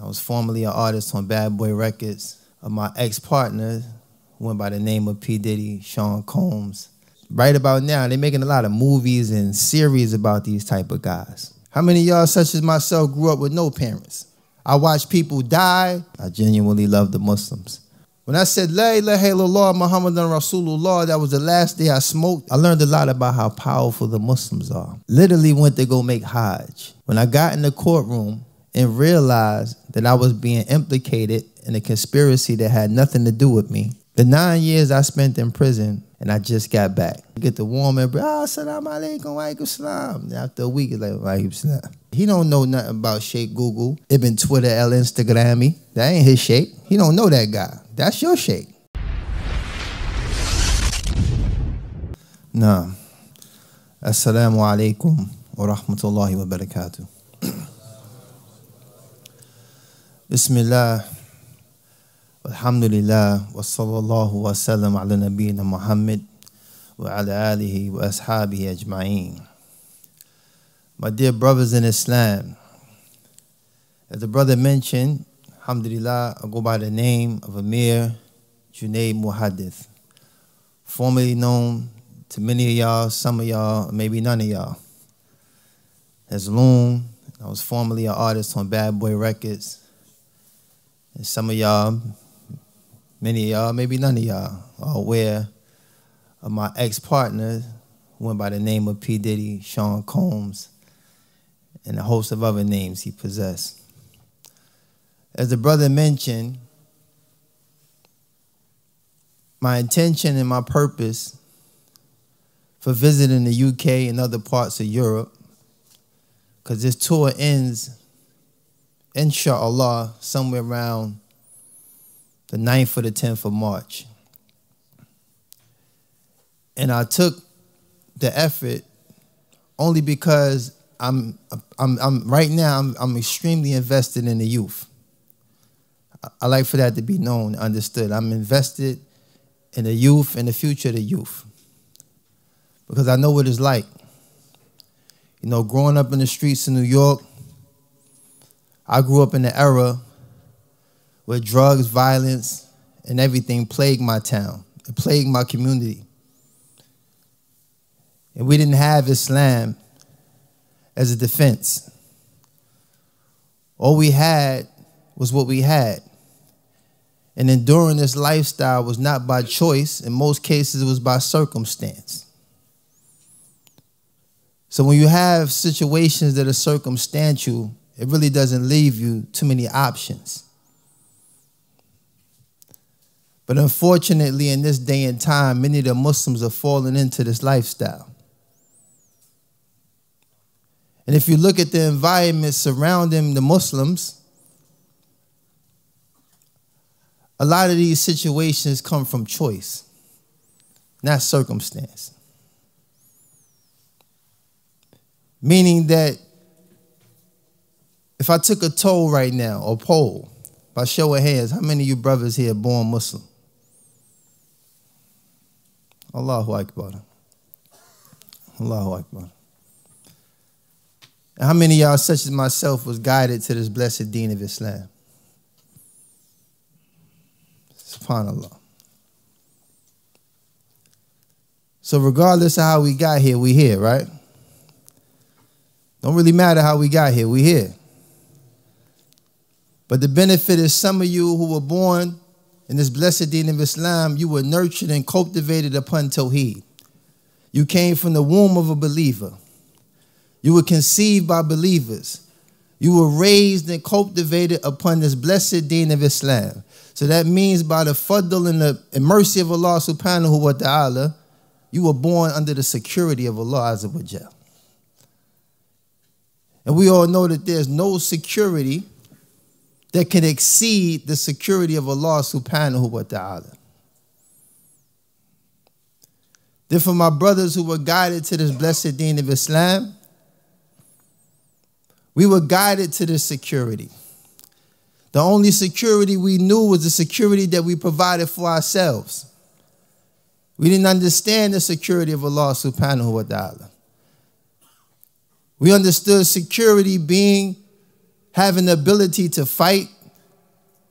I was formerly an artist on Bad Boy Records. Uh, my ex-partner went by the name of P. Diddy, Sean Combs. Right about now, they're making a lot of movies and series about these type of guys. How many y'all, such as myself, grew up with no parents? I watched people die. I genuinely love the Muslims. When I said La ilaha illallah Muhammadan Rasulullah, that was the last day I smoked. I learned a lot about how powerful the Muslims are. Literally went to go make Hajj. When I got in the courtroom, and realized that I was being implicated in a conspiracy that had nothing to do with me. The nine years I spent in prison and I just got back. get the warm embrace, ah, salam alaikum, wa salam. After a week, it's like, wa salam. He don't know nothing about Sheikh Google, Ibn Twitter, El Instagrammy. That ain't his Sheikh. He don't know that guy. That's your Sheikh. Nah. Assalamu alaikum wa rahmatullahi wa barakatuh. بسم الله والحمد لله وصلى الله وسلم على نبينا محمد وعلى آله وأصحابه أجمعين My dear brothers in Islam, as the brother mentioned, Alhamdulillah, I go by the name of Amir Junaid Muhaddith, formerly known to many of y'all, some of y'all, maybe none of y'all, as Loon. I was formerly an artist on Bad Boy Records. and some of y'all, many of y'all, maybe none of y'all, are aware of my ex partner, went by the name of P. Diddy, Sean Combs, and a host of other names he possessed. As the brother mentioned, my intention and my purpose for visiting the UK and other parts of Europe, because this tour ends inshallah, somewhere around the 9th or the 10th of March. And I took the effort only because I'm, I'm, I'm right now, I'm, I'm extremely invested in the youth. I like for that to be known, understood. I'm invested in the youth and the future of the youth because I know what it's like. You know, growing up in the streets of New York, I grew up in an era where drugs, violence, and everything plagued my town. It plagued my community. And we didn't have Islam as a defense. All we had was what we had. And enduring this lifestyle was not by choice. In most cases, it was by circumstance. So when you have situations that are circumstantial, it really doesn't leave you too many options. But unfortunately, in this day and time, many of the Muslims are falling into this lifestyle. And if you look at the environment surrounding the Muslims, a lot of these situations come from choice, not circumstance. Meaning that if I took a toll right now, or poll, by show of hands, how many of you brothers here born Muslim? Allahu Akbar. Allahu Akbar. And how many of y'all, such as myself, was guided to this blessed deen of Islam? SubhanAllah. So regardless of how we got here, we here, right? Don't really matter how we got here, we here. But the benefit is some of you who were born in this blessed deen of Islam, you were nurtured and cultivated upon Tawheed. You came from the womb of a believer. You were conceived by believers. You were raised and cultivated upon this blessed deen of Islam. So that means by the fadl and the mercy of Allah subhanahu wa ta'ala, you were born under the security of Allah azza wa jal. And we all know that there's no security that can exceed the security of Allah subhanahu wa ta'ala. Then for my brothers who were guided to this blessed deen of Islam, we were guided to this security. The only security we knew was the security that we provided for ourselves. We didn't understand the security of Allah subhanahu wa ta'ala. We understood security being having an ability to fight,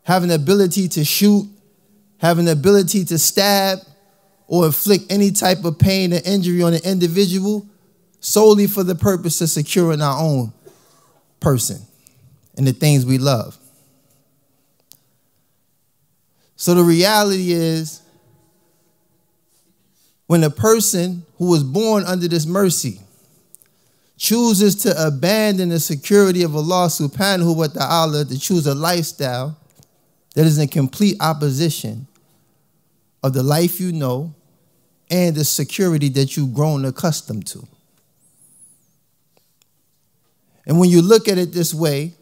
have an ability to shoot, have an ability to stab or inflict any type of pain or injury on an individual solely for the purpose of securing our own person and the things we love. So the reality is, when a person who was born under this mercy chooses to abandon the security of Allah subhanahu wa ta'ala to choose a lifestyle that is in complete opposition of the life you know and the security that you've grown accustomed to. And when you look at it this way,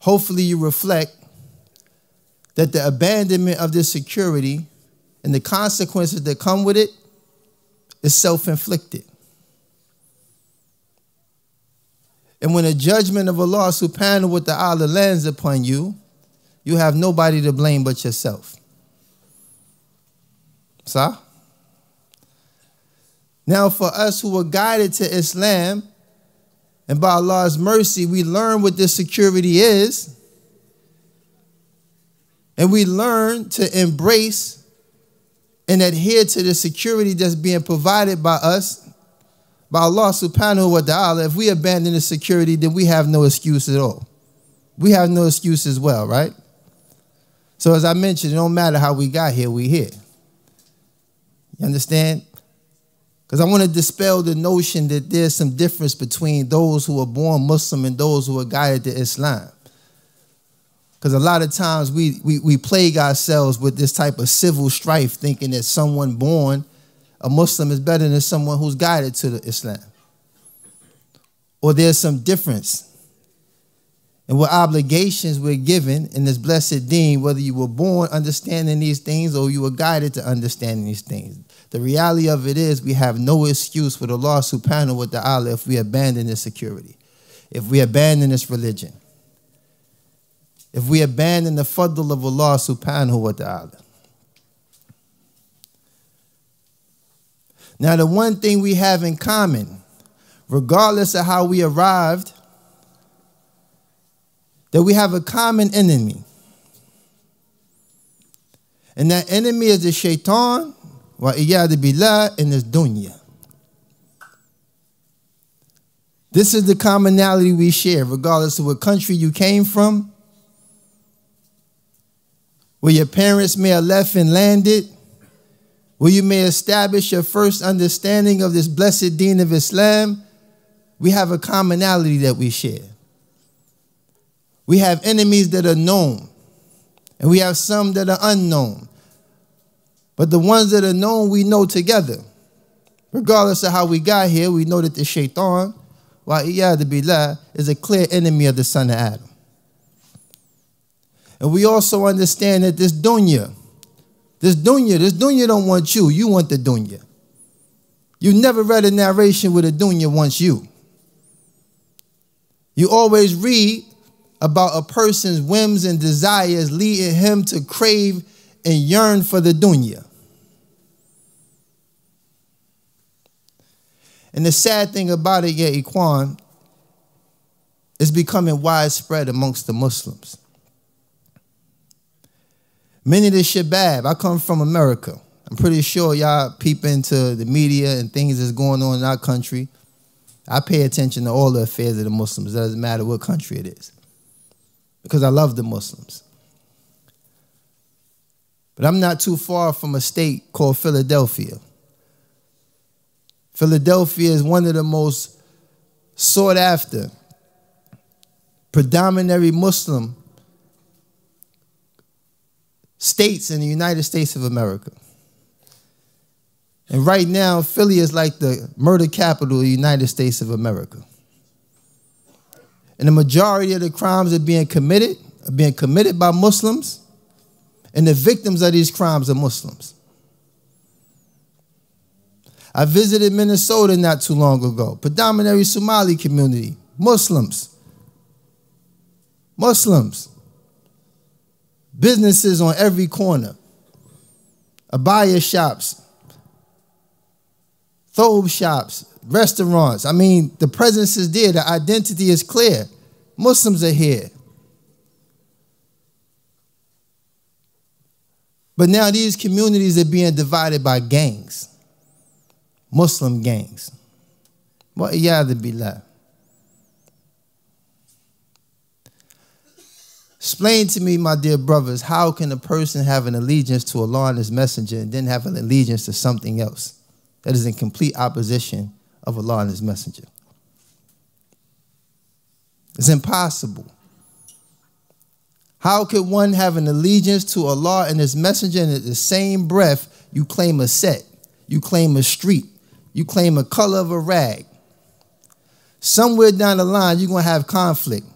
hopefully you reflect that the abandonment of this security and the consequences that come with it is self inflicted. And when the judgment of Allah subhanahu wa ta'ala lands upon you, you have nobody to blame but yourself. So, now for us who were guided to Islam, and by Allah's mercy, we learn what this security is. And we learn to embrace and adhere to the security that's being provided by us, by Allah subhanahu wa ta'ala. If we abandon the security, then we have no excuse at all. We have no excuse as well, right? So as I mentioned, it don't matter how we got here, we here. You understand? Because I want to dispel the notion that there's some difference between those who are born Muslim and those who are guided to Islam. Because a lot of times we, we, we plague ourselves with this type of civil strife, thinking that someone born a Muslim is better than someone who's guided to the Islam. Or there's some difference and what obligations we're given in this blessed deen, whether you were born understanding these things or you were guided to understanding these things. The reality of it is we have no excuse with Allah subhanahu wa ta'ala if we abandon this security, if we abandon this religion, if we abandon the fadl of Allah subhanahu wa ta'ala. Now, the one thing we have in common, regardless of how we arrived, that we have a common enemy. And that enemy is the shaitan wa billah in this dunya. This is the commonality we share, regardless of what country you came from, where your parents may have left and landed, where you may establish your first understanding of this blessed deen of Islam. We have a commonality that we share. We have enemies that are known, and we have some that are unknown. But the ones that are known, we know together. Regardless of how we got here, we know that the shaitan, billah, is a clear enemy of the son of Adam. And we also understand that this dunya, this dunya, this dunya don't want you, you want the dunya. You never read a narration where the dunya wants you. You always read about a person's whims and desires leading him to crave and yearn for the dunya. And the sad thing about it, yeah, Ikhwan, is becoming widespread amongst the Muslims. Many of the shabab, I come from America. I'm pretty sure y'all peep into the media and things that's going on in our country. I pay attention to all the affairs of the Muslims. It doesn't matter what country it is. Because I love the Muslims. But I'm not too far from a state called Philadelphia. Philadelphia is one of the most sought after, predominantly Muslim states in the United States of America. And right now, Philly is like the murder capital of the United States of America. And the majority of the crimes are being committed are being committed by Muslims and the victims of these crimes are Muslims. I visited Minnesota not too long ago, predominantly Somali community, Muslims. Muslims. Businesses on every corner, abaya shops, thobe shops, restaurants. I mean, the presence is there, the identity is clear. Muslims are here. But now these communities are being divided by gangs, Muslim gangs. What to be Explain to me, my dear brothers, how can a person have an allegiance to Allah and His Messenger and then have an allegiance to something else that is in complete opposition of Allah and His Messenger? It's impossible. How could one have an allegiance to Allah and His Messenger and at the same breath you claim a set, you claim a street, you claim a color of a rag? Somewhere down the line, you're going to have conflict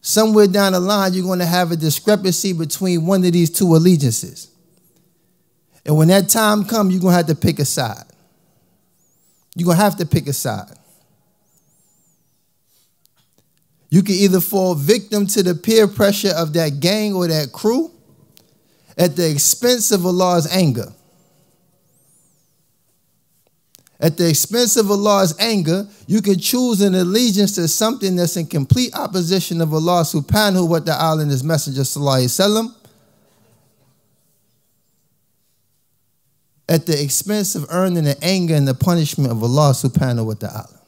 somewhere down the line, you're going to have a discrepancy between one of these two allegiances. And when that time comes, you're going to have to pick a side. You're going to have to pick a side. You can either fall victim to the peer pressure of that gang or that crew at the expense of Allah's anger at the expense of Allah's anger, you can choose an allegiance to something that's in complete opposition of Allah subhanahu wa ta'ala and His Messenger sallallahu at the expense of earning the anger and the punishment of Allah subhanahu wa ta'ala.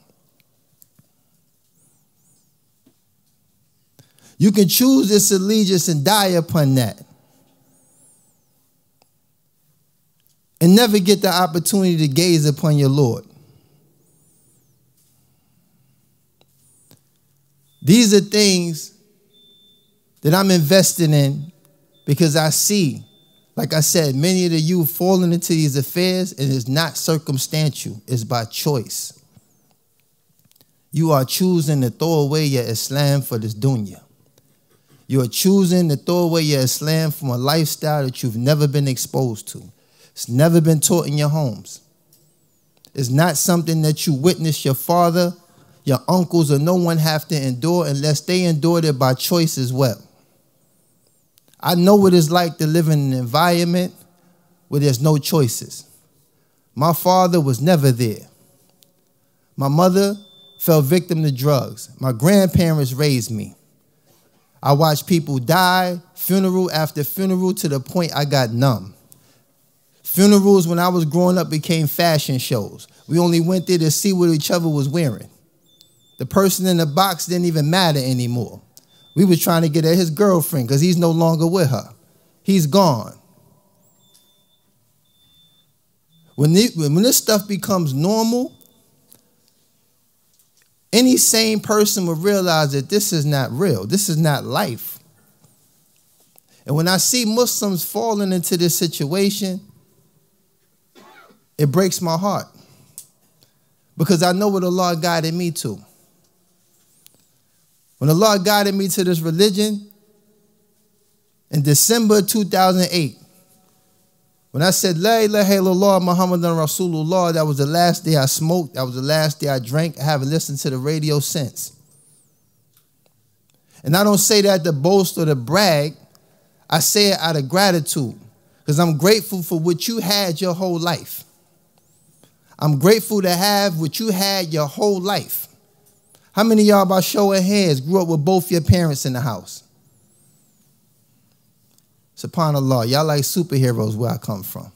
You can choose this allegiance and die upon that. And never get the opportunity to gaze upon your Lord. These are things that I'm investing in because I see, like I said, many of the youth falling into these affairs, and it's not circumstantial, it's by choice. You are choosing to throw away your Islam for this dunya. You are choosing to throw away your Islam from a lifestyle that you've never been exposed to. It's never been taught in your homes. It's not something that you witness your father, your uncles, or no one have to endure unless they endured it by choice as well. I know what it's like to live in an environment where there's no choices. My father was never there. My mother fell victim to drugs. My grandparents raised me. I watched people die, funeral after funeral, to the point I got numb. Funerals when I was growing up became fashion shows. We only went there to see what each other was wearing. The person in the box didn't even matter anymore. We were trying to get at his girlfriend because he's no longer with her. He's gone. When, the, when this stuff becomes normal, any sane person will realize that this is not real. This is not life. And when I see Muslims falling into this situation, it breaks my heart because I know what Lord guided me to. When the Lord guided me to this religion in December 2008, when I said, La ilaha illallah Muhammadan Rasulullah, that was the last day I smoked. That was the last day I drank. I haven't listened to the radio since. And I don't say that to boast or to brag. I say it out of gratitude because I'm grateful for what you had your whole life. I'm grateful to have what you had your whole life. How many y'all, by show of hands, grew up with both your parents in the house? SubhanAllah, y'all like superheroes where I come from.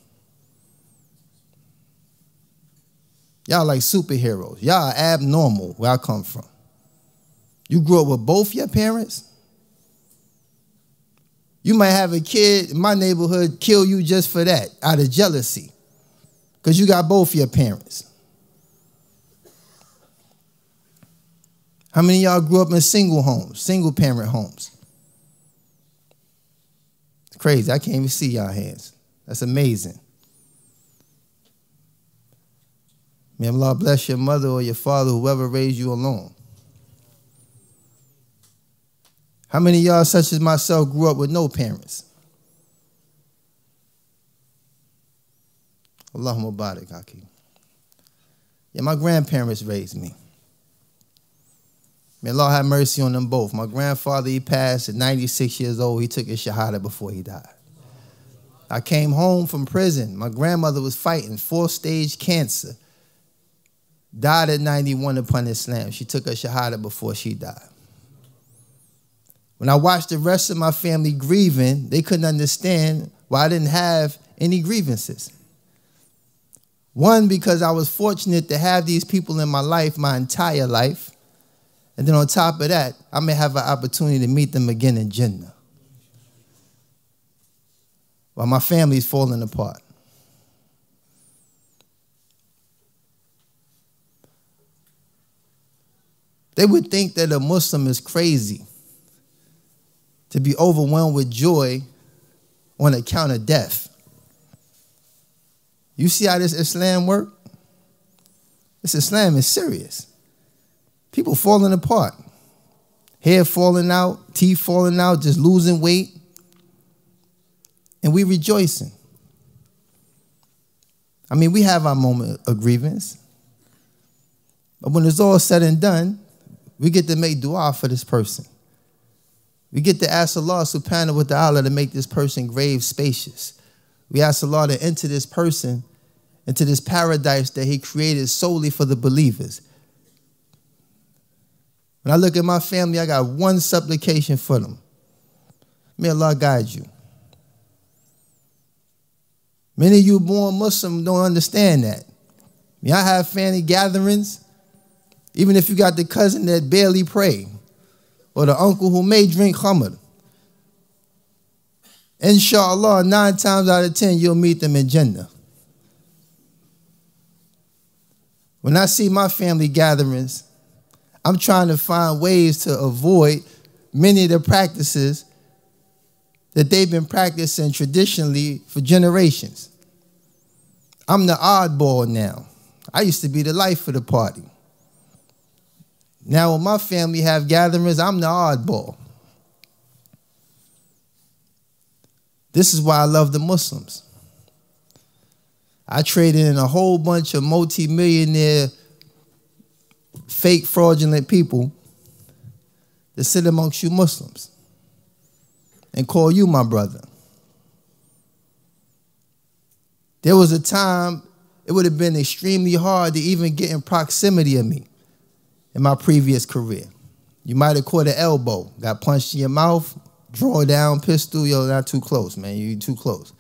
Y'all like superheroes. Y'all abnormal where I come from. You grew up with both your parents? You might have a kid in my neighborhood kill you just for that, out of jealousy because you got both your parents. How many y'all grew up in single homes, single parent homes? It's crazy. I can't even see y'all hands. That's amazing. May Allah bless your mother or your father, whoever raised you alone. How many y'all, such as myself, grew up with no parents? Allahumma barik, Hakim. Yeah, my grandparents raised me. May Allah have mercy on them both. My grandfather, he passed at 96 years old. He took his shahada before he died. I came home from prison. My grandmother was fighting fourth stage cancer. Died at 91 upon Islam. She took her shahada before she died. When I watched the rest of my family grieving, they couldn't understand why I didn't have any grievances. One, because I was fortunate to have these people in my life my entire life. And then on top of that, I may have an opportunity to meet them again in Jannah. While my family's falling apart. They would think that a Muslim is crazy to be overwhelmed with joy on account of death. You see how this Islam work? This Islam is serious. People falling apart. Hair falling out, teeth falling out, just losing weight. And we rejoicing. I mean, we have our moment of grievance. But when it's all said and done, we get to make dua for this person. We get to ask Allah subhanahu wa ta'ala to make this person grave spacious. We ask Allah to enter this person into this paradise that He created solely for the believers. When I look at my family, I got one supplication for them. May Allah guide you. Many of you born Muslim don't understand that. Y'all have family gatherings, even if you got the cousin that barely pray, or the uncle who may drink khamr. Inshallah, nine times out of ten, you'll meet them in Jannah. When I see my family gatherings, I'm trying to find ways to avoid many of the practices that they've been practicing traditionally for generations. I'm the oddball now. I used to be the life of the party. Now, when my family have gatherings, I'm the oddball. This is why I love the Muslims. I traded in a whole bunch of multi-millionaire fake fraudulent people that sit amongst you Muslims and call you my brother. There was a time it would have been extremely hard to even get in proximity of me in my previous career. You might have caught an elbow, got punched in your mouth, draw down pistol, yo, not too close, man. You too close.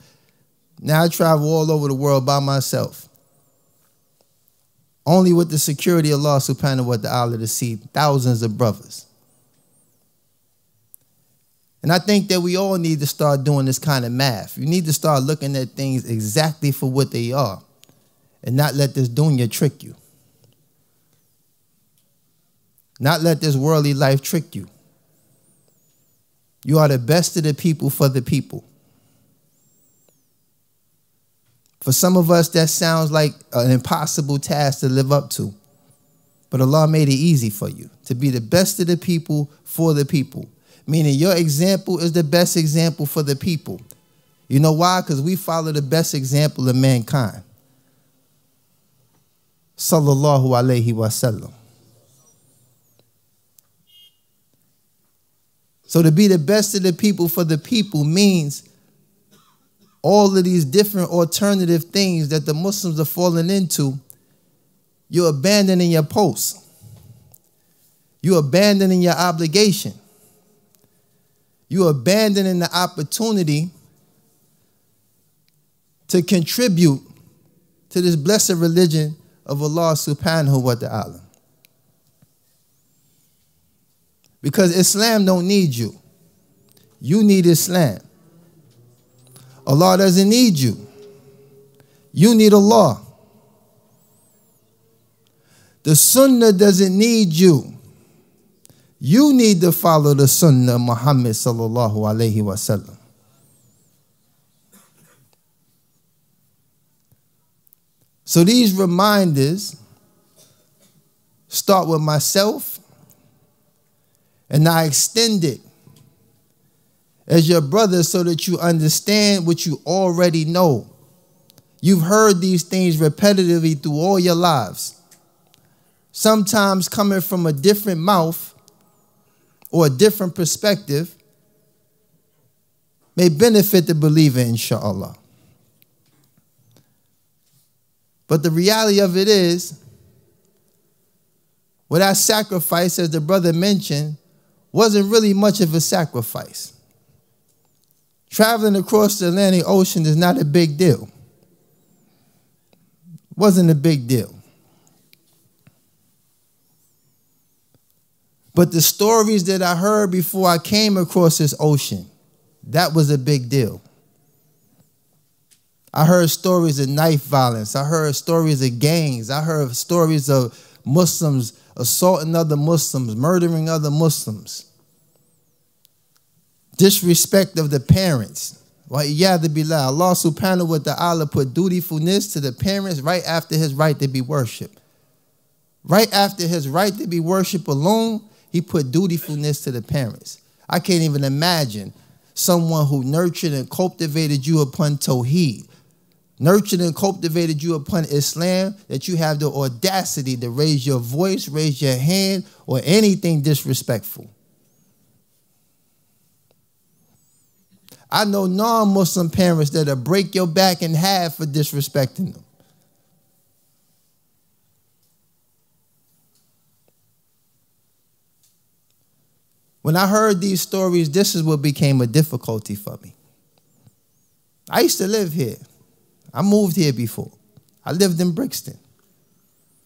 Now I travel all over the world by myself. Only with the security of Allah subhanahu wa ta'ala to see thousands of brothers. And I think that we all need to start doing this kind of math. You need to start looking at things exactly for what they are and not let this dunya trick you. Not let this worldly life trick you. You are the best of the people for the people. For some of us, that sounds like an impossible task to live up to. But Allah made it easy for you to be the best of the people for the people. Meaning your example is the best example for the people. You know why? Because we follow the best example of mankind. Sallallahu alayhi wasallam. So to be the best of the people for the people means all of these different alternative things that the Muslims are falling into, you're abandoning your post. You're abandoning your obligation. You're abandoning the opportunity to contribute to this blessed religion of Allah subhanahu wa ta'ala. Because Islam don't need you. You need Islam. Allah doesn't need you. You need Allah. The Sunnah doesn't need you. You need to follow the Sunnah Muhammad sallallahu alaihi wasallam. So these reminders start with myself and I extend it as your brother so that you understand what you already know. You've heard these things repetitively through all your lives. Sometimes coming from a different mouth or a different perspective may benefit the believer, inshallah. But the reality of it is, without sacrifice, as the brother mentioned, wasn't really much of a sacrifice. Traveling across the Atlantic Ocean is not a big deal. Wasn't a big deal. But the stories that I heard before I came across this ocean, that was a big deal. I heard stories of knife violence. I heard stories of gangs. I heard stories of Muslims assaulting other Muslims, murdering other Muslims. Disrespect of the parents. Loud. Allah subhanahu wa ta'ala put dutifulness to the parents right after his right to be worshipped. Right after his right to be worshipped alone, he put dutifulness to the parents. I can't even imagine someone who nurtured and cultivated you upon Tawheed, nurtured and cultivated you upon Islam, that you have the audacity to raise your voice, raise your hand, or anything disrespectful. I know non Muslim parents that'll break your back in half for disrespecting them. When I heard these stories, this is what became a difficulty for me. I used to live here. I moved here before. I lived in Brixton.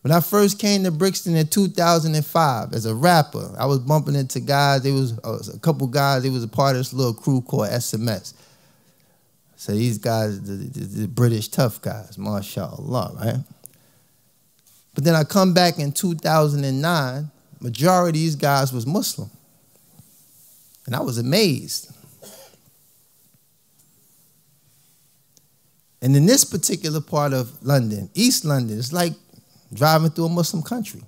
When I first came to Brixton in 2005 as a rapper, I was bumping into guys. There was, uh, a couple guys. They was a part of this little crew called SMS. So these guys, the, the, the British tough guys, mashallah, right? But then I come back in 2009. Majority of these guys was Muslim, and I was amazed. And in this particular part of London, East London, it's like driving through a Muslim country.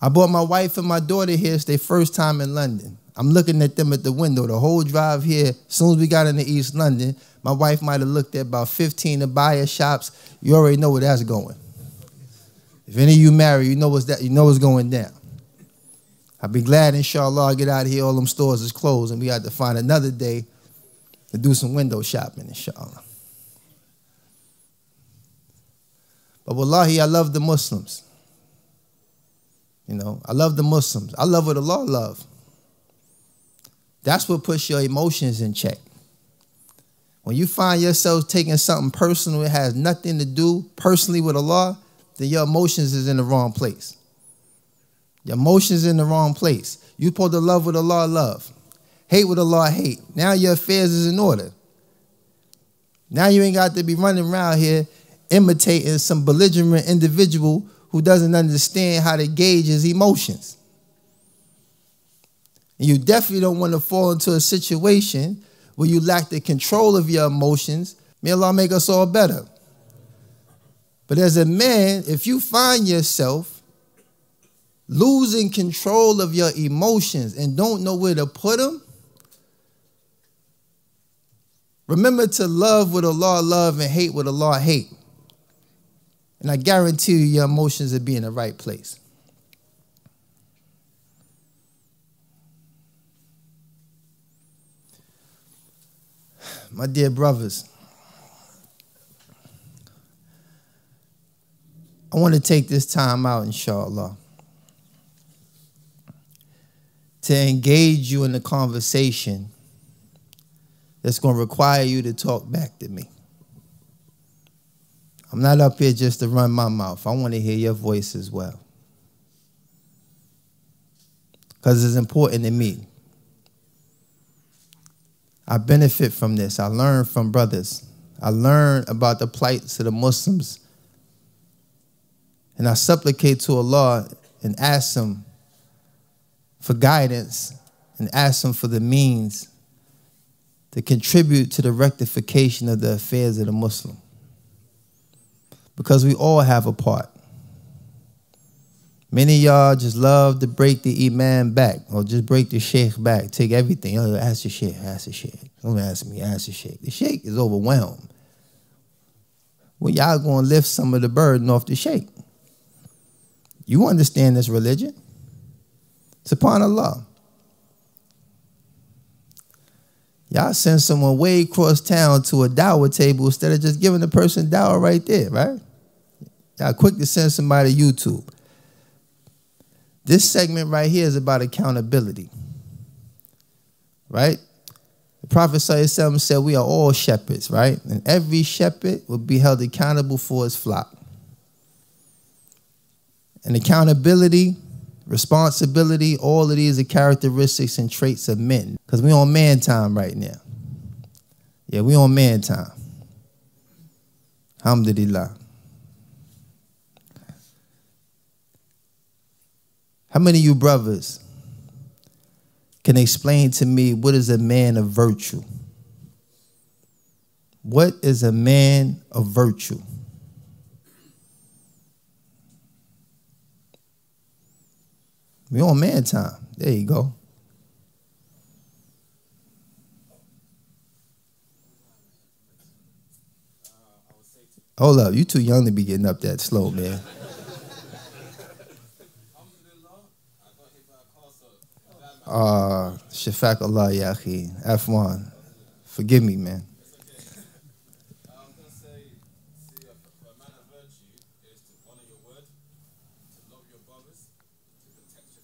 I brought my wife and my daughter here. It's their first time in London. I'm looking at them at the window the whole drive here. As soon as we got into East London, my wife might have looked at about 15 Abaya shops. You already know where that's going. If any of you married, you know what's that. You know what's going down. I'll be glad, inshallah, I get out of here. All them stores is closed, and we have to find another day to do some window shopping, inshallah. But wallahi, I love the Muslims. You know, I love the Muslims. I love what Allah love. That's what puts your emotions in check. When you find yourself taking something personal, it has nothing to do personally with Allah, then your emotions is in the wrong place. Your emotions in the wrong place. You supposed to love what Allah love. Hate what Allah hate. Now your affairs is in order. Now you ain't got to be running around here imitating some belligerent individual who doesn't understand how to gauge his emotions. And you definitely don't want to fall into a situation where you lack the control of your emotions. May Allah make us all better. But as a man, if you find yourself losing control of your emotions and don't know where to put them, remember to love what Allah love and hate what Allah hate. And I guarantee you, your emotions will be in the right place. My dear brothers, I want to take this time out, inshallah, to engage you in a conversation that's going to require you to talk back to me. I'm not up here just to run my mouth. I want to hear your voice as well. Because it's important to me. I benefit from this. I learn from brothers. I learn about the plights of the Muslims. And I supplicate to Allah and ask Him for guidance and ask Him for the means to contribute to the rectification of the affairs of the Muslim because we all have a part. Many y'all just love to break the imam back or just break the sheikh back, take everything. Oh, ask the sheikh, ask the sheikh. Don't ask me, ask the sheikh. The sheikh is overwhelmed. Well, y'all going to lift some of the burden off the sheikh. You understand this religion? SubhanAllah. Y'all send someone way across town to a dawah table instead of just giving the person dawah right there, right? Y'all quick to send somebody to YouTube. This segment right here is about accountability. Right? The Prophet said we are all shepherds, right? And every shepherd will be held accountable for his flock. And accountability, responsibility, all of these are characteristics and traits of men. Because we on man time right now. Yeah, we on man time. Alhamdulillah. How many of you brothers can explain to me what is a man of virtue? What is a man of virtue? We on man time. There you go. Hold up, you too young to be getting up that slow, man. Uh, Shafak Allah, Yahi. F1. Forgive me, man.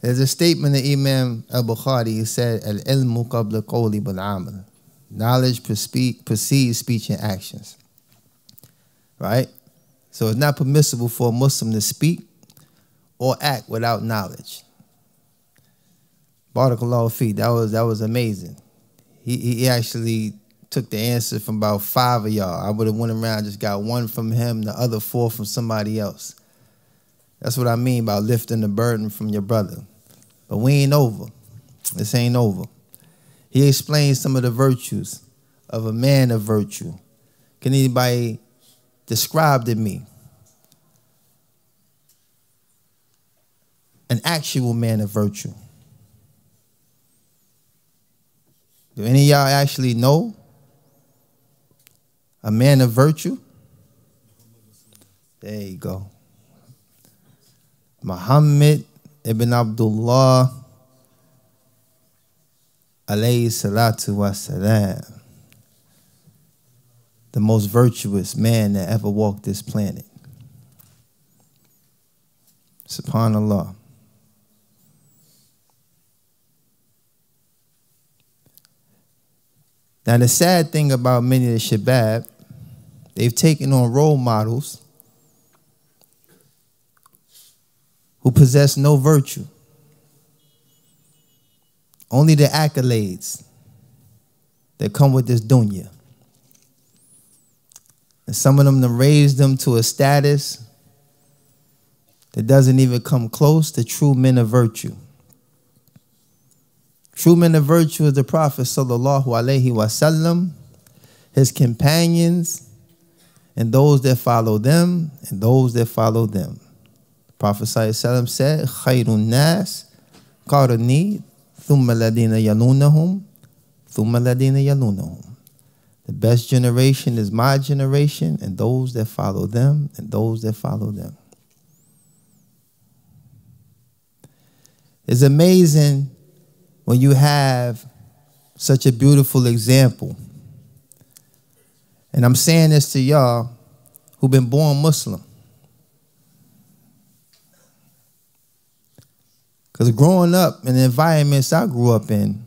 There's a statement of Imam al-Bukhari. Said, Al-ilmu qabla qawli bil-amal. Knowledge precedes speech and actions. Right? So it's not permissible for a Muslim to speak or act without knowledge. Barakallahu fi. That was, that was amazing. He, he actually took the answer from about five of y'all. I would have went around just got one from him, the other four from somebody else. That's what I mean by lifting the burden from your brother. But we ain't over. This ain't over. He explains some of the virtues of a man of virtue. Can anybody describe to me an actual man of virtue? Do any y'all actually know a man of virtue? There you go. Muhammad ibn Abdullah alayhi salatu wasalam. The most virtuous man that ever walked this planet. Subhanallah. Now, the sad thing about many of the Shabab, they've taken on role models who possess no virtue, only the accolades that come with this dunya. And some of them raise them to a status that doesn't even come close to true men of virtue. True men of virtue is the Prophet sallallahu alaihi wasallam, his companions, and those that follow them, and those that follow them. Prophet sallallahu said, "Khairun nas qarni, thumma yalunahum, thumma yalunahum." The best generation is my generation, and those that follow them, and those that follow them. It's amazing when you have such a beautiful example. And I'm saying this to y'all who've been born Muslim. Because growing up in the environments I grew up in,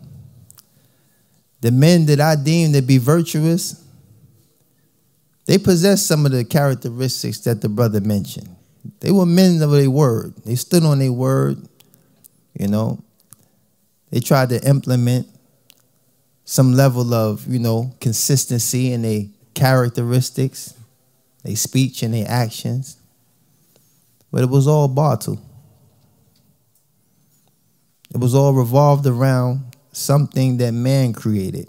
the men that I deemed to be virtuous, they possessed some of the characteristics that the brother mentioned. They were men of their word. They stood on their word, you know. They tried to implement some level of, you know, consistency in their characteristics, their speech and their actions. But it was all batil. It was all revolved around something that man created.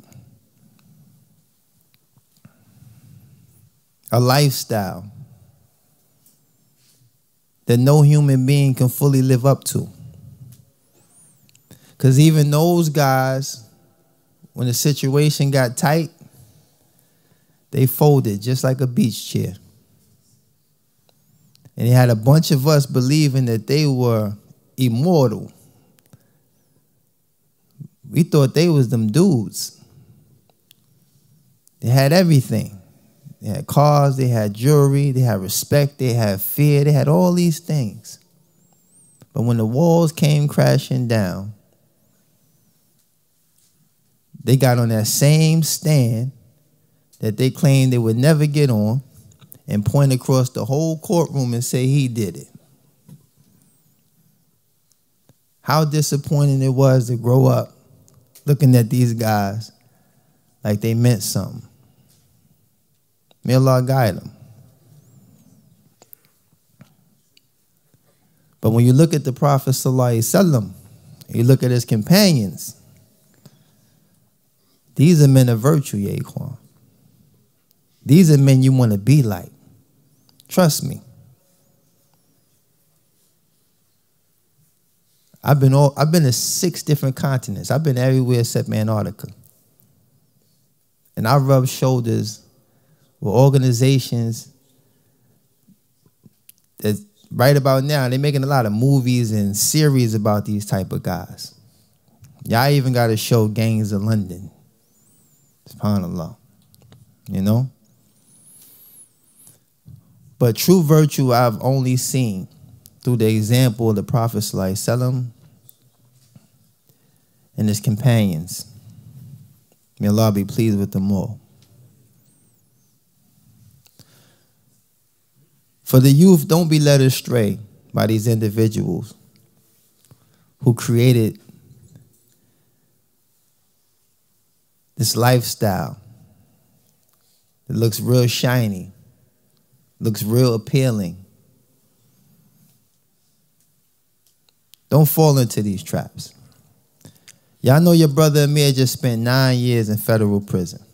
A lifestyle that no human being can fully live up to. Because even those guys, when the situation got tight, they folded just like a beach chair. And he had a bunch of us believing that they were immortal. We thought they was them dudes. They had everything. They had cars, they had jewelry, they had respect, they had fear, they had all these things. But when the walls came crashing down, they got on that same stand that they claimed they would never get on and point across the whole courtroom and say he did it. How disappointing it was to grow up looking at these guys like they meant something. May Allah guide them. But when you look at the Prophet Sallallahu you look at his companions, these are men of virtue, Yaquan. These are men you want to be like. Trust me. I've been all I've been to six different continents. I've been everywhere except Antarctica. And I rub shoulders with organizations that right about now they're making a lot of movies and series about these type of guys. Y'all even got to show gangs of London. SubhanAllah. You know? But true virtue I've only seen through the example of the Prophet Sallallahu and his companions. May Allah be pleased with them all. For the youth, don't be led astray by these individuals who created this lifestyle that looks real shiny, looks real appealing. Don't fall into these traps. Y'all know your brother Amir just spent nine years in federal prison.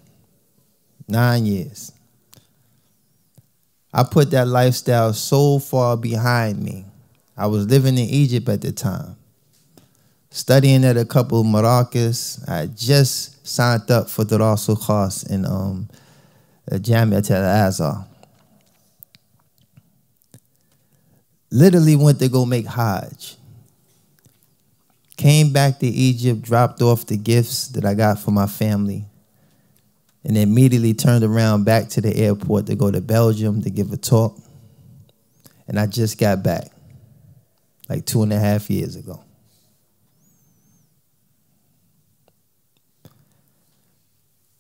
Nine years. I put that lifestyle so far behind me. I was living in Egypt at the time, studying at a couple of Maracas. I just signed up for the Rasul Khas in um, Jamiat al-Azhar. Literally went to go make Hajj. Came back to Egypt, dropped off the gifts that I got for my family, and immediately turned around back to the airport to go to Belgium to give a talk. And I just got back like two and a half years ago.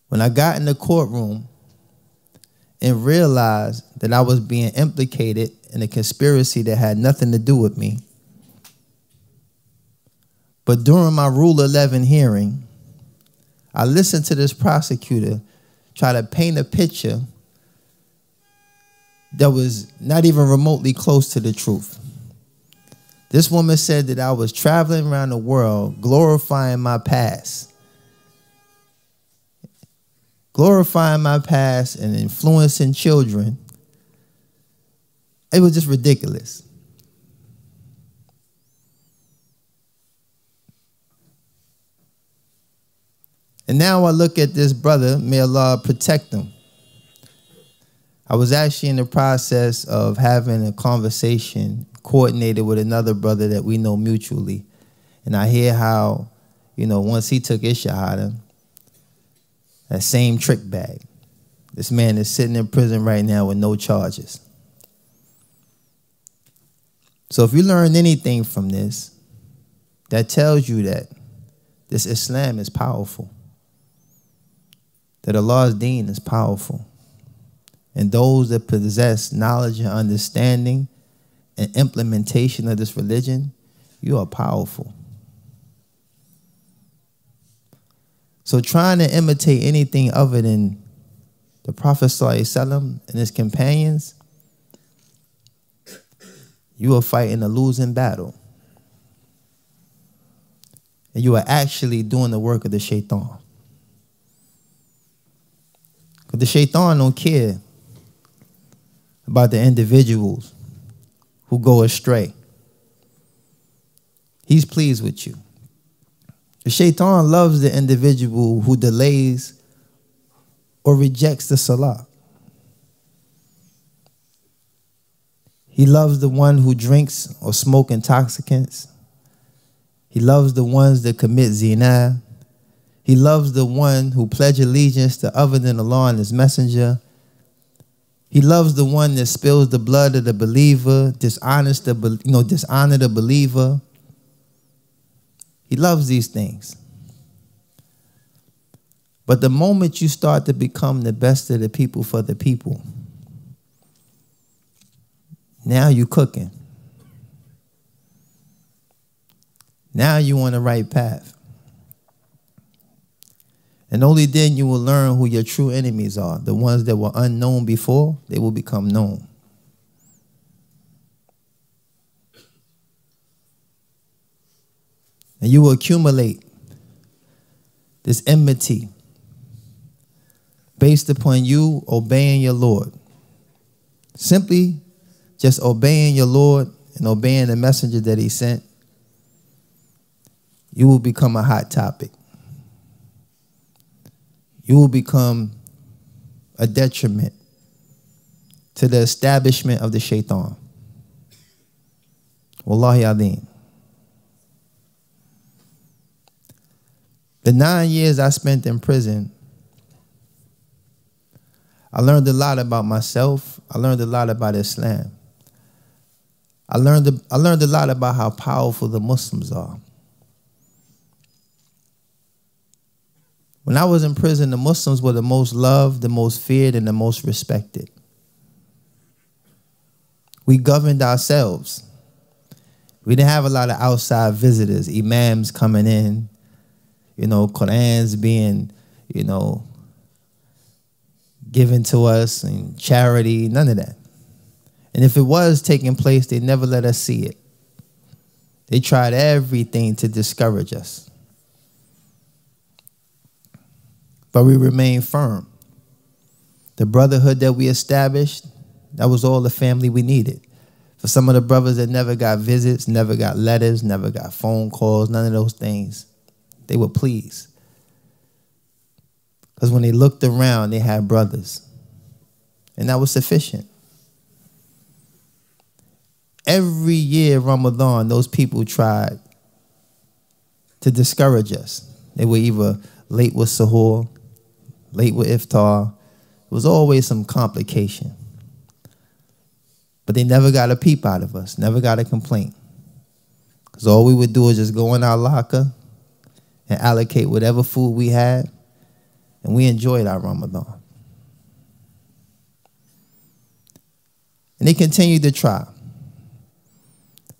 When I got in the courtroom and realized that I was being implicated in a conspiracy that had nothing to do with me, but during my Rule 11 hearing, I listened to this prosecutor try to paint a picture that was not even remotely close to the truth. This woman said that I was traveling around the world glorifying my past. Glorifying my past and influencing children. It was just ridiculous. And now I look at this brother, may Allah protect him. I was actually in the process of having a conversation coordinated with another brother that we know mutually. And I hear how, you know, once he took his shahada, that same trick bag. This man is sitting in prison right now with no charges. So if you learn anything from this, that tells you that this Islam is powerful that Allah's deen is powerful. And those that possess knowledge and understanding and implementation of this religion, you are powerful. So trying to imitate anything other than the Prophet ﷺ and his companions, you are fighting a losing battle. And you are actually doing the work of the shaitan. Because the shaitan don't care about the individuals who go astray. He's pleased with you. The shaitan loves the individual who delays or rejects the salah. He loves the one who drinks or smoke intoxicants. He loves the ones that commit zina. He loves the one who pledge allegiance to other than Allah and His Messenger. He loves the one that spills the blood of the believer, dishonors the you know dishonor the believer. He loves these things. But the moment you start to become the best of the people for the people, now you're cooking. Now you're on the right path. And only then you will learn who your true enemies are. The ones that were unknown before, they will become known. And you will accumulate this enmity based upon you obeying your Lord. Simply just obeying your Lord and obeying the messenger that he sent, you will become a hot topic. You will become a detriment to the establishment of the shaitan. Wallahi alim. The nine years I spent in prison I learned a lot about myself. I learned a lot about Islam. I learned, I learned a lot about how powerful the Muslims are. When I was in prison, the Muslims were the most loved, the most feared, and the most respected. We governed ourselves. We didn't have a lot of outside visitors, imams coming in, you know, Qurans being, you know, given to us and charity, none of that. And if it was taking place, they never let us see it. They tried everything to discourage us. But we remained firm. The brotherhood that we established, that was all the family we needed. For some of the brothers that never got visits, never got letters, never got phone calls, none of those things, they were pleased. Because when they looked around, they had brothers. And that was sufficient. Every year, Ramadan, those people tried to discourage us. They were either late with sahur, late with iftar. It was always some complication. But they never got a peep out of us, never got a complaint. Because all we would do is just go in our locker and allocate whatever food we had, and we enjoyed our Ramadan. And they continued to try.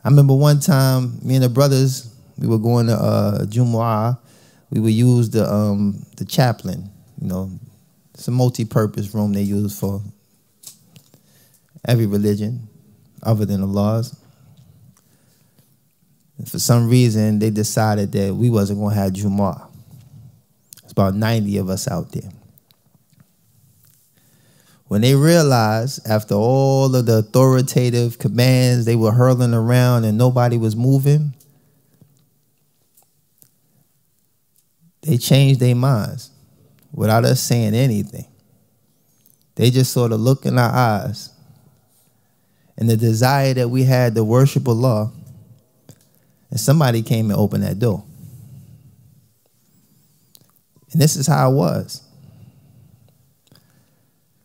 I remember one time, me and the brothers, we were going to uh, Jumu'ah. We would use the um, the chaplain, you know, it's a multi-purpose room they use for every religion other than Allah's. And for some reason, they decided that we wasn't going to have Jumu'ah. It's about 90 of us out there. When they realized after all of the authoritative commands they were hurling around and nobody was moving, they changed their minds without us saying anything. They just sort of look in our eyes and the desire that we had to worship Allah, and somebody came and opened that door. And this is how it was.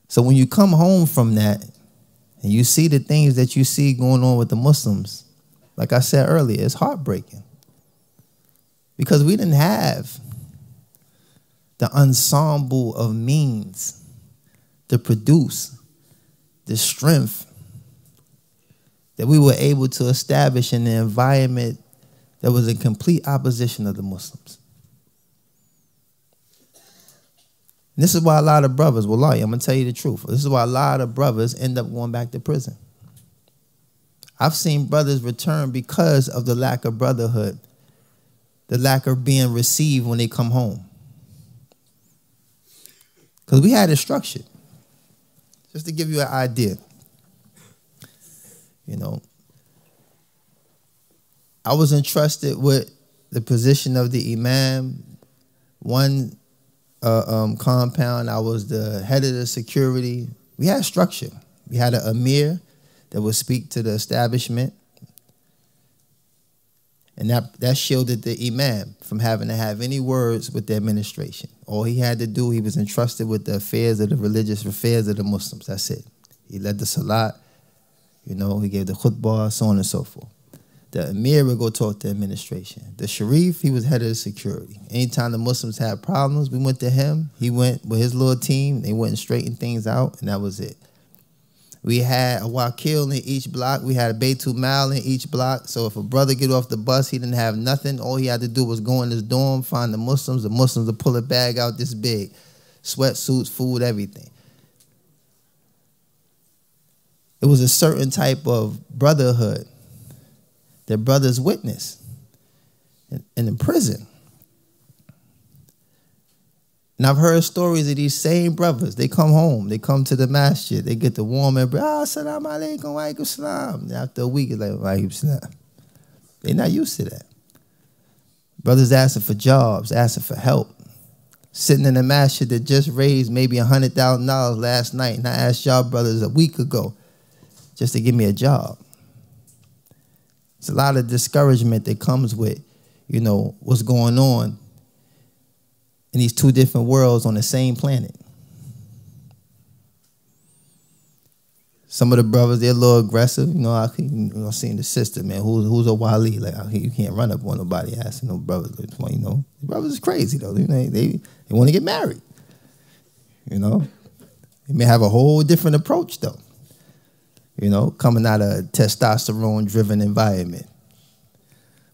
So when you come home from that and you see the things that you see going on with the Muslims, like I said earlier, it's heartbreaking. Because we didn't have the ensemble of means to produce the strength that we were able to establish in the environment that was in complete opposition of the Muslims. And this is why a lot of brothers, well, I'm to tell you the truth. This is why a lot of brothers end up going back to prison. I've seen brothers return because of the lack of brotherhood, the lack of being received when they come home. Because we had it structured. Just to give you an idea. You know, I was entrusted with the position of the imam. One uh, um, compound, I was the head of the security. We had structure. We had an emir that would speak to the establishment. And that, that shielded the imam from having to have any words with the administration. All he had to do, he was entrusted with the affairs of the religious affairs of the Muslims. That's it. He led the salat, you know, he gave the khutbah, so on and so forth. The emir would go talk to the administration. The sharif, he was head of the security. Anytime the Muslims had problems, we went to him. He went with his little team. They went and straightened things out, and that was it. We had a wakil in each block. We had a Beitul Mal in each block. So if a brother get off the bus, he didn't have nothing. All he had to do was go in his dorm, find the Muslims. The Muslims would pull a bag out this big. Sweatsuits, food, everything. It was a certain type of brotherhood that brothers witness in, in prison. And I've heard stories of these same brothers. They come home, they come to the masjid, they get the warm embrace. Ah, salam alaikum, wa alaikum salam. After a week, it's like, wa alaikum salam. They're not used to that. Brothers asking for jobs, asking for help. Sitting in the masjid that just raised maybe $100,000 last night. And I asked y'all brothers a week ago just to give me a job. It's a lot of discouragement that comes with, you know, what's going on in these two different worlds on the same planet. Some of the brothers, they're a little aggressive. You know, I you know, seeing the sister, man, who's who's a wali. Like you can't run up on nobody asking no brothers. You know, brothers is crazy though. They they, they want to get married. You know, they may have a whole different approach though. You know, coming out of a testosterone driven environment.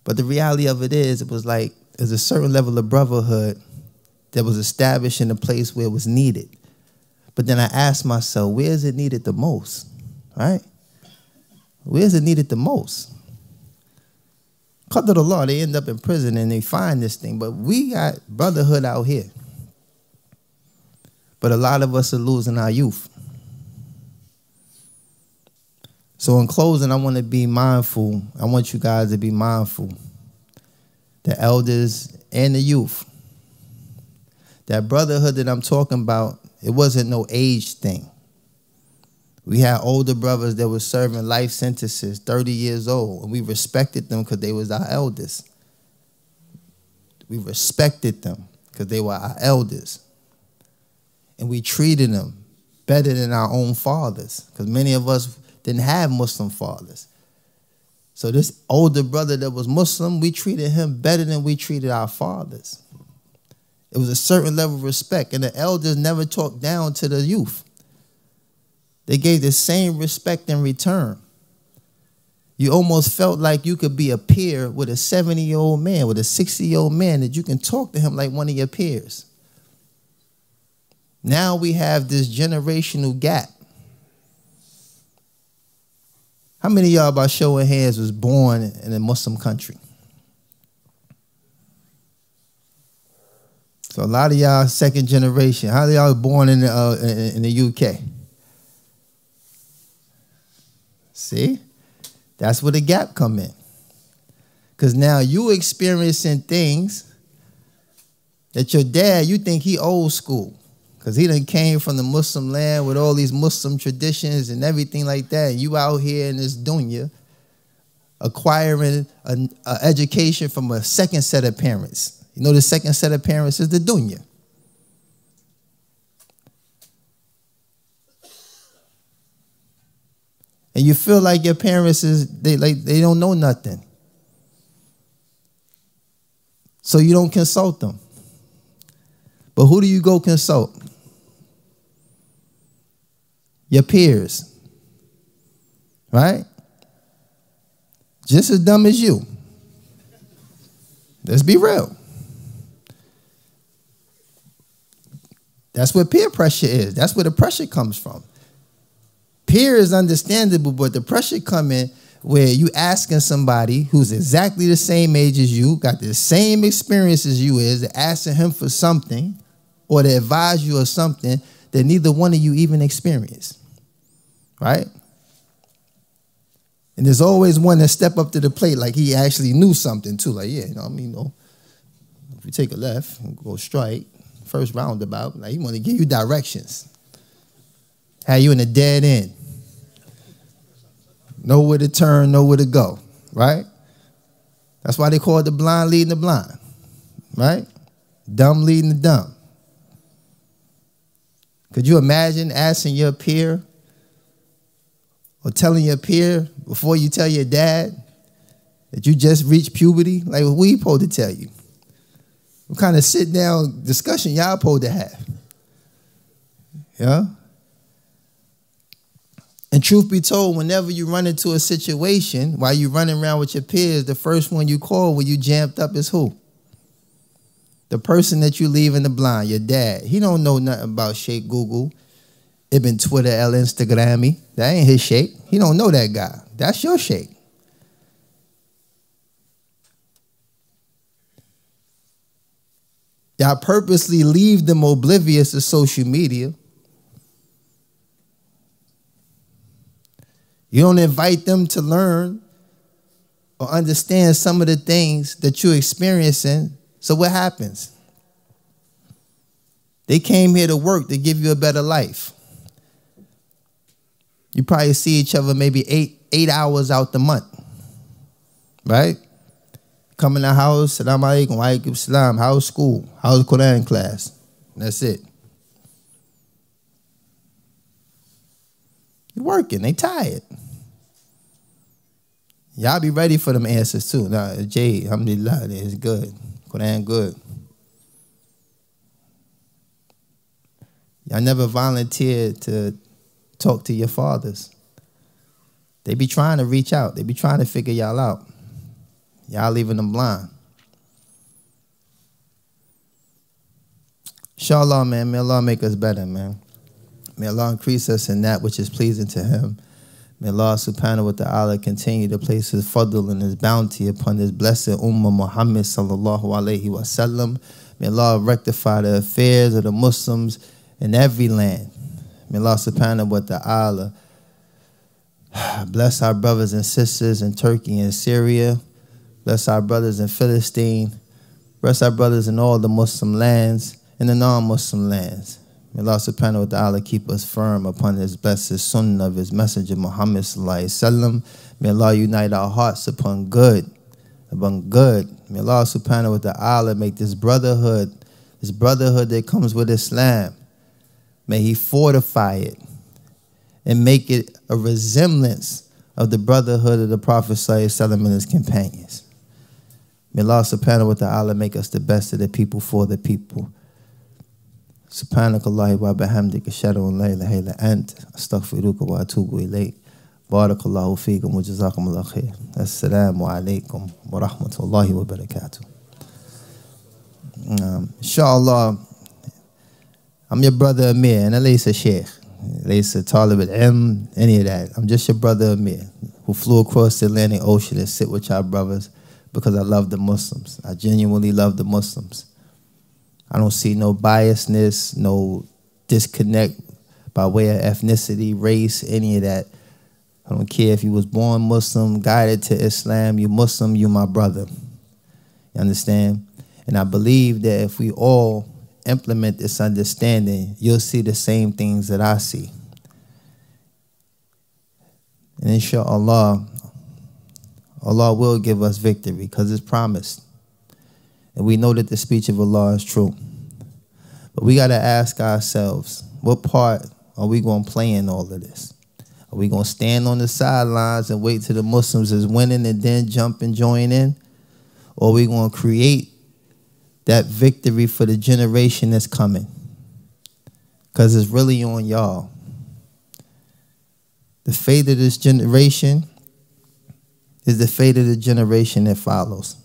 But the reality of it is, it was like there's a certain level of brotherhood that was established in a place where it was needed. But then I asked myself, where is it needed the most? Right? Where is it needed the most? Cut to the law, they end up in prison and they find this thing. But we got brotherhood out here. But a lot of us are losing our youth. So, in closing, I want to be mindful. I want you guys to be mindful. The elders and the youth that brotherhood that I'm talking about, it wasn't no age thing. We had older brothers that were serving life sentences, 30 years old, and we respected them because they was our elders. We respected them because they were our elders. And we treated them better than our own fathers because many of us didn't have Muslim fathers. So this older brother that was Muslim, we treated him better than we treated our fathers. It was a certain level of respect, and the elders never talked down to the youth. They gave the same respect in return. You almost felt like you could be a peer with a 70 year old man, with a 60 year old man, that you can talk to him like one of your peers. Now we have this generational gap. How many of y'all, by show of hands, was born in a Muslim country? So a lot of y'all second generation. How are y'all born in the, uh, in the UK? See, that's where the gap come in. Because now you experiencing things that your dad, you think he old school. Because he done came from the Muslim land with all these Muslim traditions and everything like that. And you out here in this dunya acquiring an education from a second set of parents. You know, the second set of parents is the dunya. And you feel like your parents is they like they don't know nothing. So you don't consult them. But who do you go consult? Your peers. Right? Just as dumb as you. Let's be real. That's what peer pressure is. That's where the pressure comes from. Peer is understandable, but the pressure coming where you asking somebody who's exactly the same age as you, got the same experience as you is, asking him for something or to advise you of something that neither one of you even experienced. Right? And there's always one that step up to the plate like he actually knew something too. Like, yeah, you know, I mean, you know, if you take a left and go straight, first roundabout, like he want to give you directions. Have you in a dead end. Know where to turn, know where to go, right? That's why they call it the blind leading the blind, right? Dumb leading the dumb. Could you imagine asking your peer or telling your peer before you tell your dad that you just reached puberty? Like, what we supposed to tell you? What kind of sit down discussion y'all supposed to have? Yeah? And truth be told, whenever you run into a situation while you're running around with your peers, the first one you call when you jammed up is who? The person that you leave in the blind, your dad. He don't know nothing about Sheikh Google, Ibn Twitter, El Instagrammy. That ain't his Sheikh. He don't know that guy. That's your Sheikh. Y'all purposely leave them oblivious to social media You don't invite them to learn or understand some of the things that you're experiencing. So what happens? They came here to work to give you a better life. You probably see each other maybe eight eight hours out the month. Right? Come in the house, salam alaikum, wa alaikum salam, how's school? How's Quran class? That's it. You're working, they tired. Y'all be ready for them answers too. Now, Jay, alhamdulillah, it's good. Quran good. Y'all never volunteered to talk to your fathers. They be trying to reach out. They be trying to figure y'all out. Y'all leaving them blind. Inshallah, man. May Allah make us better, man. May Allah increase us in that which is pleasing to Him. May Allah subhanahu wa ta'ala continue to place his fadl and his bounty upon his blessed Ummah Muhammad sallallahu alayhi wa sallam. May Allah rectify the affairs of the Muslims in every land. May Allah subhanahu wa ta'ala bless our brothers and sisters in Turkey and Syria. Bless our brothers in Philistine. Bless our brothers in all the Muslim lands and the non-Muslim lands. May Allah subhanahu wa ta'ala keep us firm upon his blessed sunnah of his messenger Muhammad sallallahu alaihi May Allah unite our hearts upon good, upon good. May Allah subhanahu wa ta'ala make this brotherhood, this brotherhood that comes with Islam, may he fortify it and make it a resemblance of the brotherhood of the Prophet sallallahu and his companions. May Allah subhanahu wa ta'ala make us the best of the people for the people. سبحانك الله وبحمدك أشهد أن لا إله إلا أنت أستغفرك وأتوب إليك بارك الله فيكم وجزاكم الله خير السلام عليكم ورحمة الله وبركاته um, Inshallah I'm your brother Amir and Elisa Sheikh Elisa Talib al-Ilm any of that I'm just your brother Amir who flew across the Atlantic Ocean to sit with y'all brothers because I love the Muslims I genuinely love the Muslims I don't see no biasness, no disconnect by way of ethnicity, race, any of that. I don't care if you was born Muslim, guided to Islam, you Muslim, you my brother. You understand? And I believe that if we all implement this understanding, you'll see the same things that I see. And inshallah, Allah will give us victory because it's promised. And we know that the speech of Allah is true. But we got to ask ourselves, what part are we going to play in all of this? Are we going to stand on the sidelines and wait till the Muslims is winning and then jump and join in? Or are we going to create that victory for the generation that's coming? Because it's really on y'all. The fate of this generation is the fate of the generation that follows.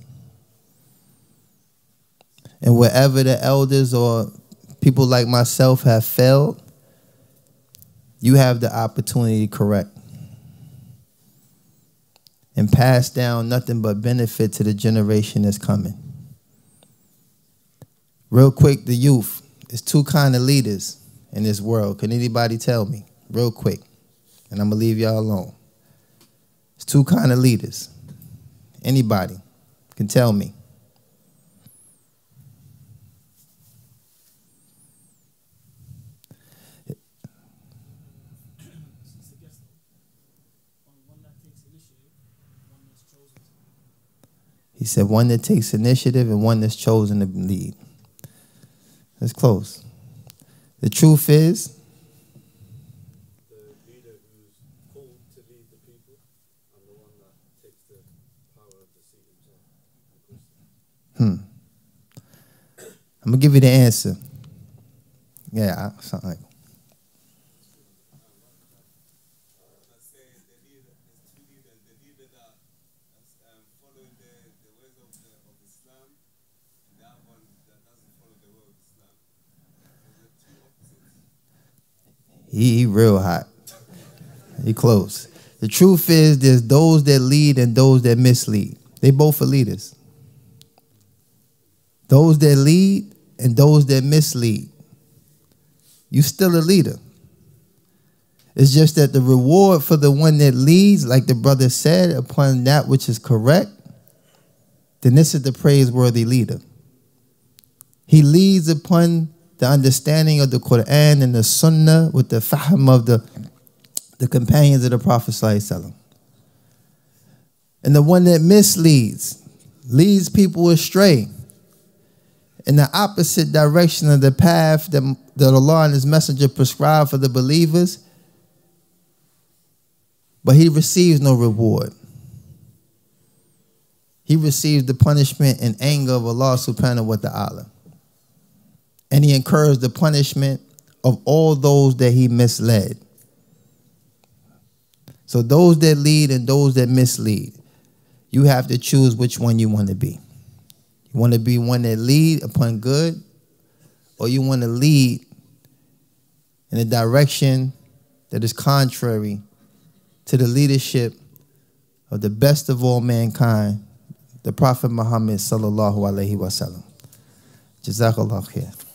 And wherever the elders or people like myself have failed, you have the opportunity to correct and pass down nothing but benefit to the generation that's coming. Real quick, the youth. There's two kind of leaders in this world. Can anybody tell me? Real quick. And I'm going to leave y'all alone. Two kind of leaders. Anybody can tell me. He said one that takes initiative and one that's chosen to lead. That's close. The truth is, the leader who's called to lead the people and the one that takes the power of the seat himself. Hmm. I'm gonna give you the answer. Yeah, something like. He, he real hot. He close. The truth is, there's those that lead and those that mislead. They both are leaders. Those that lead and those that mislead. You're still a leader. It's just that the reward for the one that leads, like the brother said, upon that which is correct, then this is the praiseworthy leader. He leads upon the understanding of the Quran and the Sunnah with the fahm of the, the companions of the Prophet. And the one that misleads, leads people astray in the opposite direction of the path that, that Allah and His Messenger prescribed for the believers, but he receives no reward. He receives the punishment and anger of Allah subhanahu wa ta'ala and he incurs the punishment of all those that he misled. So those that lead and those that mislead, you have to choose which one you want to be. You want to be one that lead upon good, or you want to lead in a direction that is contrary to the leadership of the best of all mankind, the Prophet Muhammad sallallahu alaihi wasallam. Jazakallah khair.